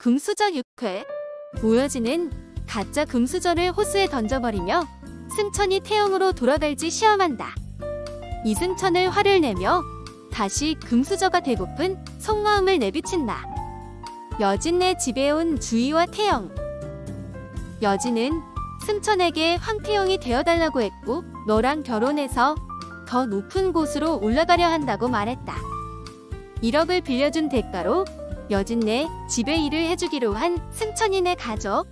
금수저 6회 우여진은 가짜 금수저를 호수에 던져버리며 승천이 태형으로 돌아갈지 시험한다. 이승천을 화를 내며 다시 금수저가 되고픈 속마음을 내비친다. 여진네 집에 온 주희와 태영. 여진은 승천에게 황태영이 되어달라고 했고 너랑 결혼해서 더 높은 곳으로 올라가려 한다고 말했다. 1억을 빌려준 대가로 여진네 집에 일을 해주기로 한 승천이네 가족.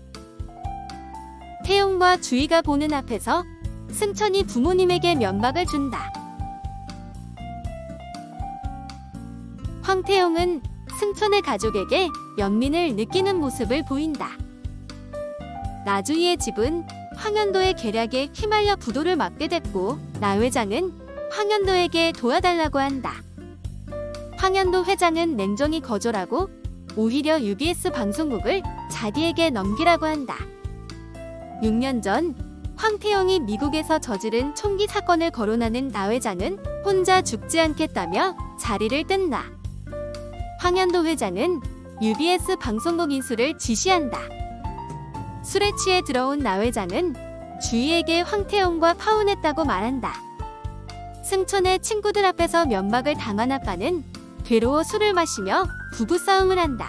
태용과 주희가 보는 앞에서 승천이 부모님에게 면박을 준다. 황태용은 승천의 가족에게 연민을 느끼는 모습을 보인다. 나주희의 집은 황현도의 계략에 휘말려 부도를 맞게 됐고 나 회장은 황현도에게 도와달라고 한다. 황현도 회장은 냉정히 거절하고 오히려 UBS 방송국을 자디에게 넘기라고 한다. 6년 전 황태영이 미국에서 저지른 총기 사건을 거론하는 나 회장은 혼자 죽지 않겠다며 자리를 뜬다. 황현도 회장은 UBS 방송국 인수를 지시한다. 술에 취해 들어온 나 회장은 주위에게 황태영과 파혼했다고 말한다. 승천의 친구들 앞에서 면박을 당한 아빠는 괴로워 술을 마시며 부부싸움을 한다.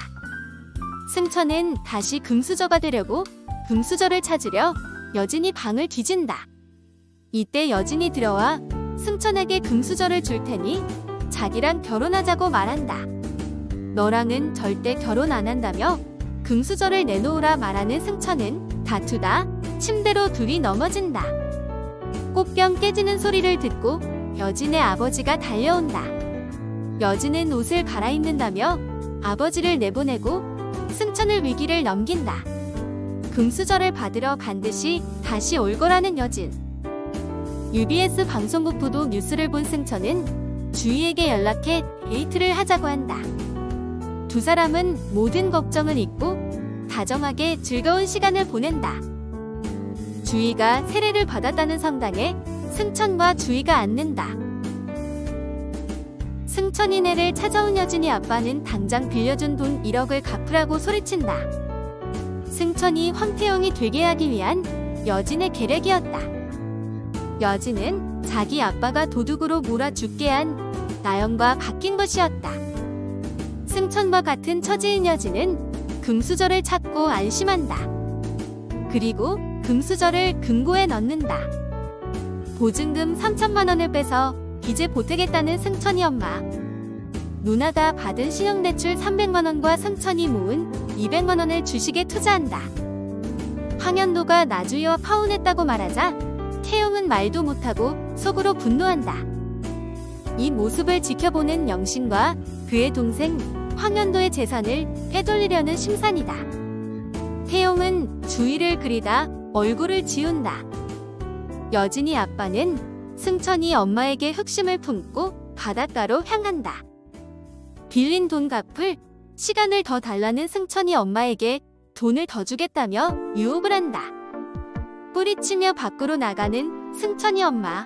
승천은 다시 금수저가 되려고 금수저를 찾으려 여진이 방을 뒤진다. 이때 여진이 들어와 승천에게 금수저를 줄 테니 자기랑 결혼하자고 말한다. 너랑은 절대 결혼 안 한다며 금수저를 내놓으라 말하는 승천은 다투다 침대로 둘이 넘어진다. 꽃병 깨지는 소리를 듣고 여진의 아버지가 달려온다. 여진은 옷을 갈아입는다며 아버지를 내보내고 승천을 위기를 넘긴다. 금수저를 받으러 반드시 다시 올 거라는 여진. UBS 방송국 부도 뉴스를 본 승천은 주희에게 연락해 데이트를 하자고 한다. 두 사람은 모든 걱정을 잊고 다정하게 즐거운 시간을 보낸다. 주희가 세례를 받았다는 성당에 승천과 주희가 앉는다. 승천이네를 찾아온 여진이 아빠는 당장 빌려준 돈 1억을 갚으라고 소리친다. 승천이 황태영이 되게 하기 위한 여진의 계략이었다. 여진은 자기 아빠가 도둑으로 몰아 죽게 한 나영과 바뀐 것이었다. 승천과 같은 처지인 여진은 금수저를 찾고 안심한다. 그리고 금수저를 금고에 넣는다. 보증금 3천만 원을 빼서 빚을 보태겠다는 승천이 엄마. 누나가 받은 신용대출 300만 원과 승천이 모은 200만 원을 주식에 투자한다. 황현도가 나주희와 파혼했다고 말하자 태용은 말도 못하고 속으로 분노한다. 이 모습을 지켜보는 영신과 그의 동생 황현도의 재산을 빼돌리려는 심산이다. 태용은 주위를 그리다 얼굴을 지운다. 여진이 아빠는 승천이 엄마에게 흑심을 품고 바닷가로 향한다. 빌린 돈 갚을 시간을 더 달라는 승천이 엄마에게 돈을 더 주겠다며 유혹을 한다. 뿌리치며 밖으로 나가는 승천이 엄마.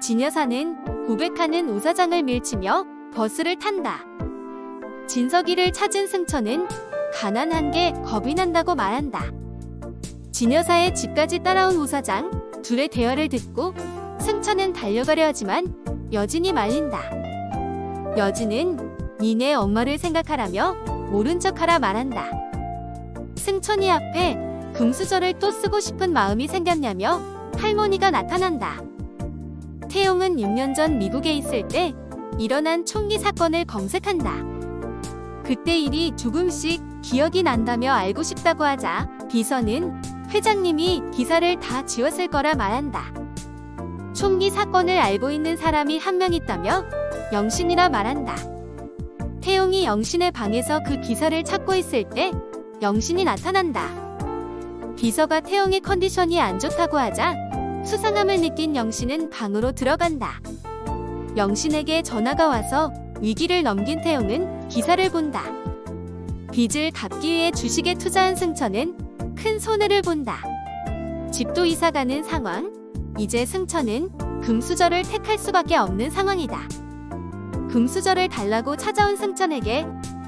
진 여사는 고백하는 우사장을 밀치며 버스를 탄다. 진석이를 찾은 승천은 가난한 게 겁이 난다고 말한다. 진 여사의 집까지 따라온 우사장 둘의 대화를 듣고 승천은 달려가려 하지만 여진이 말린다. 여진은 니네 엄마를 생각하라며 모른 척하라 말한다. 승천이 앞에 금수저를 또 쓰고 싶은 마음이 생겼냐며 할머니가 나타난다. 태용은 6년 전 미국에 있을 때 일어난 총기 사건을 검색한다. 그때 일이 조금씩 기억이 난다며 알고 싶다고 하자 비서는 회장님이 기사를 다 지웠을 거라 말한다. 총기 사건을 알고 있는 사람이 한 명 있다며 영신이라 말한다. 태용이 영신의 방에서 그 기사를 찾고 있을 때 영신이 나타난다. 비서가 태용의 컨디션이 안 좋다고 하자 수상함을 느낀 영신은 방으로 들어간다. 영신에게 전화가 와서 위기를 넘긴 태용은 기사를 본다. 빚을 갚기 위해 주식에 투자한 승천은 큰 손해를 본다. 집도 이사가는 상황. 이제 승천은 금수저를 택할 수밖에 없는 상황이다. 금수저를 달라고 찾아온 승천에게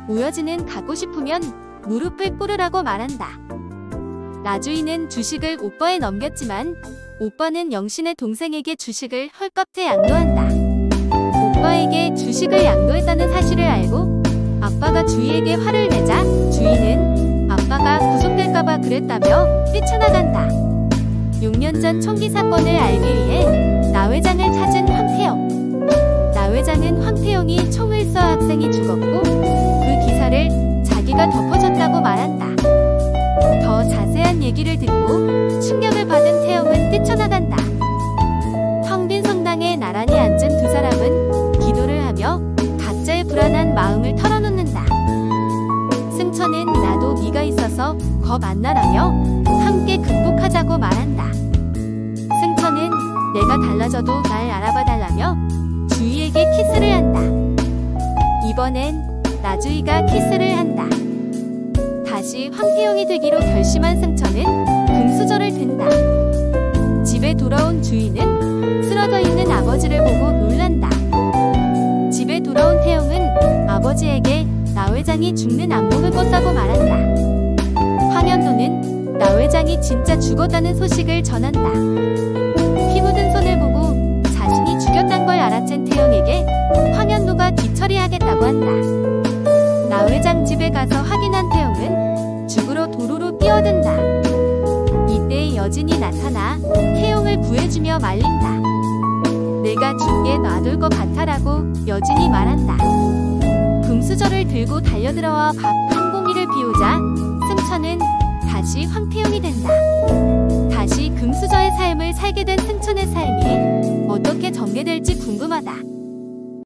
우여진은 갖고 싶으면 무릎을 꿇으라고 말한다. 나주인은 주식을 오빠에 넘겼지만 오빠는 영신의 동생에게 주식을 헐값에 양도한다. 오빠에게 주식을 양도했다는 사실을 알고 아빠가 주희에게 화를 내자 주희는 아빠가 구속될까봐 그랬다며 뛰쳐나간다. 6년 전 총기 사건을 알기 위해 나 회장을 찾은 황태영. 나 회장은 황태영이 총을 쏴 학생이 죽었고 그 기사를 자기가 덮어줬다고 말한다. 더 자세한 얘기를 듣고 충격을 받은 태영은 뛰쳐나간다. 텅빈 성당에 나란히 있어서 겁안 나라며 함께 극복하자고 말한다. 승천은 내가 달라져도 날 알아봐 달라며 주희에게 키스를 한다. 이번엔 나주희가 키스를 한다. 다시 황태영이 되기로 결심한 승천은 금수저를 든다. 집에 돌아온 주희는 쓰러져 있는 아버지를 보고 놀란다. 집에 돌아온 태영은 아버지에게 나 회장이 죽는 악몽을 꿨다고 말한다. 황현도는 나 회장이 진짜 죽었다는 소식을 전한다. 피 묻은 손을 보고 자신이 죽였단 걸 알아챈 태영에게 황현도가 뒤처리하겠다고 한다. 나 회장 집에 가서 확인한 태영은 죽으러 도로로 뛰어든다. 이때 여진이 나타나 태영을 구해주며 말린다. 내가 죽게 놔둘 것 같아라고 여진이 말한다. 금수저를 들고 달려들어와 밥 한 공기를 비우자 승천은 다시 황태영이 된다. 다시 금수저의 삶을 살게 된 승천의 삶이 어떻게 전개될지 궁금하다.